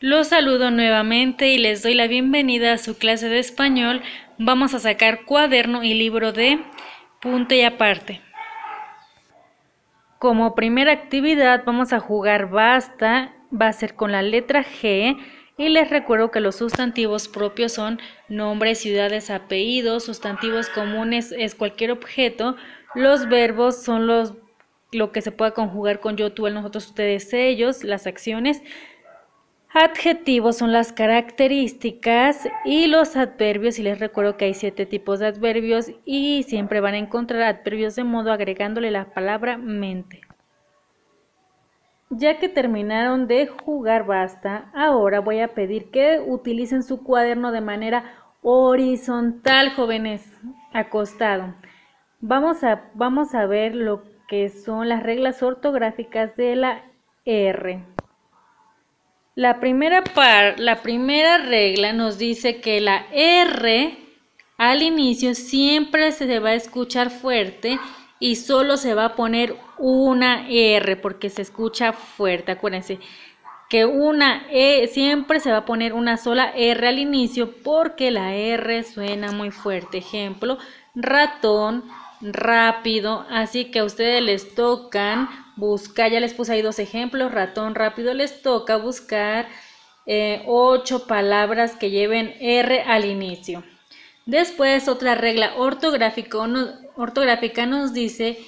Los saludo nuevamente y les doy la bienvenida a su clase de español. Vamos a sacar cuaderno y libro de punto y aparte. Como primera actividad vamos a jugar basta, va a ser con la letra G y les recuerdo que los sustantivos propios son nombres, ciudades, apellidos, sustantivos comunes es cualquier objeto, los verbos son los lo que se pueda conjugar con yo, tú, el, nosotros, ustedes, ellos, las acciones. Adjetivos son las características y los adverbios, y les recuerdo que hay siete tipos de adverbios y siempre van a encontrar adverbios de modo agregándole la palabra mente. Ya que terminaron de jugar basta, ahora voy a pedir que utilicen su cuaderno de manera horizontal, jóvenes, acostado. Vamos a, vamos a ver lo que son las reglas ortográficas de la R. La primera, par, la primera regla nos dice que la R al inicio siempre se va a escuchar fuerte y solo se va a poner una R porque se escucha fuerte. Acuérdense que una E siempre se va a poner una sola R al inicio porque la R suena muy fuerte. Ejemplo, ratón, rápido, así que a ustedes les tocan buscar, ya les puse ahí dos ejemplos, ratón rápido, les toca buscar eh, ocho palabras que lleven R al inicio. Después otra regla ortográfica, ortográfica nos dice,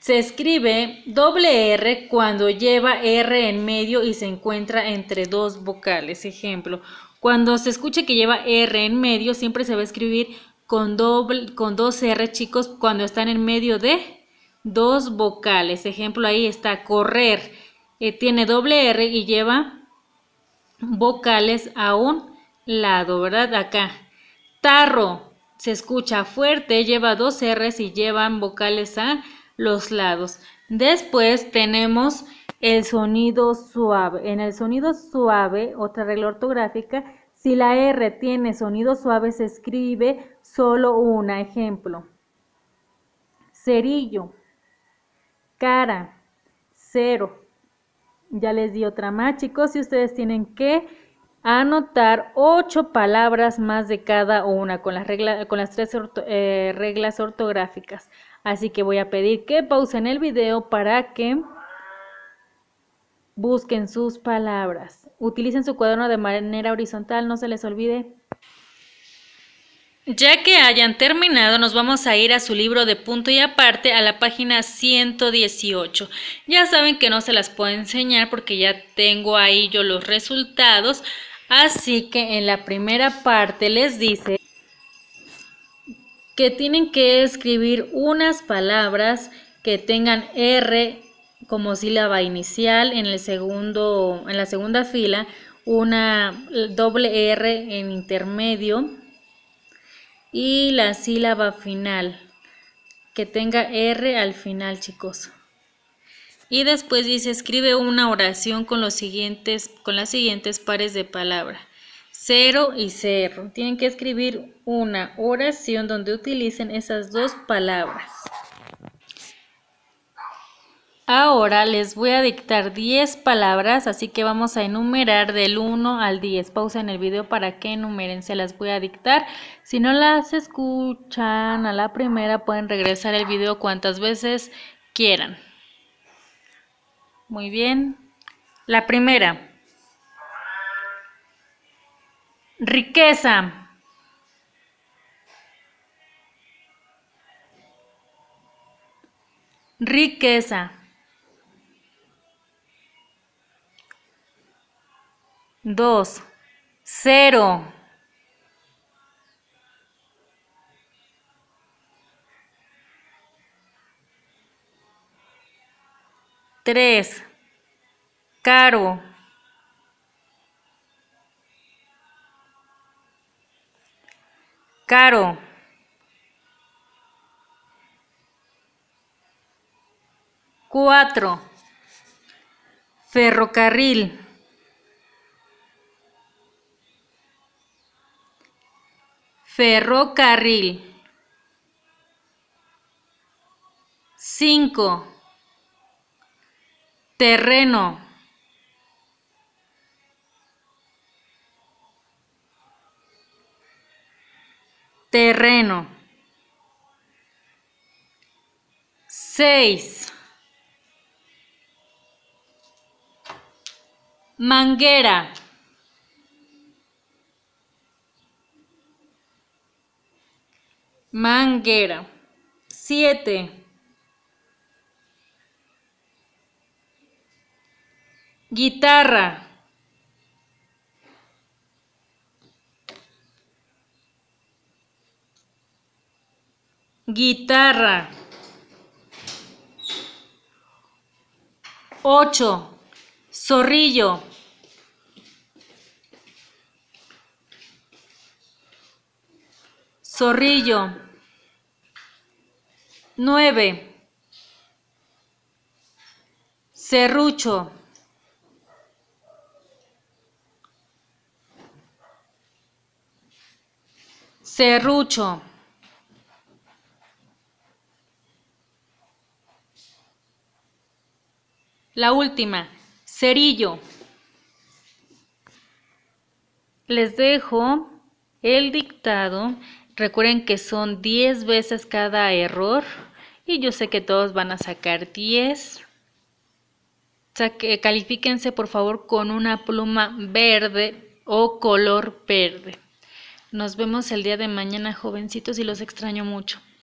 se escribe doble R cuando lleva R en medio y se encuentra entre dos vocales. Ejemplo, cuando se escuche que lleva R en medio, siempre se va a escribir con, doble, con dos R, chicos, cuando están en medio de dos vocales. Ejemplo, ahí está correr. Eh, tiene doble R y lleva vocales a un lado, ¿verdad? Acá. Tarro. Se escucha fuerte, lleva dos R's y llevan vocales a los lados. Después tenemos el sonido suave. En el sonido suave, otra regla ortográfica, si la R tiene sonido suave, se escribe solo una. Ejemplo. Cerillo. Cara. Cero. Ya les di otra más, chicos, y ustedes tienen que anotar ocho palabras más de cada una con las, con las tres eh, reglas ortográficas. Así que voy a pedir que pausen el video para que Busquen sus palabras. Utilicen su cuaderno de manera horizontal, no se les olvide. Ya que hayan terminado, nos vamos a ir a su libro de punto y aparte a la página 118. Ya saben que no se las puedo enseñar porque ya tengo ahí yo los resultados. Así que en la primera parte les dice que tienen que escribir unas palabras que tengan R como sílaba inicial, en, el segundo, en la segunda fila una doble R en intermedio y la sílaba final, que tenga R al final, chicos. Y después dice, escribe una oración con, los siguientes, con las siguientes pares de palabra. Cero y cerro. Tienen que escribir una oración donde utilicen esas dos palabras. Ahora les voy a dictar 10 palabras, así que vamos a enumerar del 1 al 10. Pausa en el video para que enumeren, se las voy a dictar. Si no las escuchan a la primera, pueden regresar el video cuantas veces quieran. Muy bien. La primera. Riqueza. Riqueza. Dos, cero. Tres, caro. Caro. Cuatro. Ferrocarril. ferrocarril. 5. Terreno. 6. Manguera. Manguera. 7. Guitarra. Guitarra. 8. Zorrillo. Zorrillo. 9. Serrucho. Serrucho. La última, cerillo. Les dejo el dictado. Recuerden que son 10 veces cada error y yo sé que todos van a sacar 10. califíquense por favor con una pluma verde o color verde. Nos vemos el día de mañana, jovencitos, y los extraño mucho.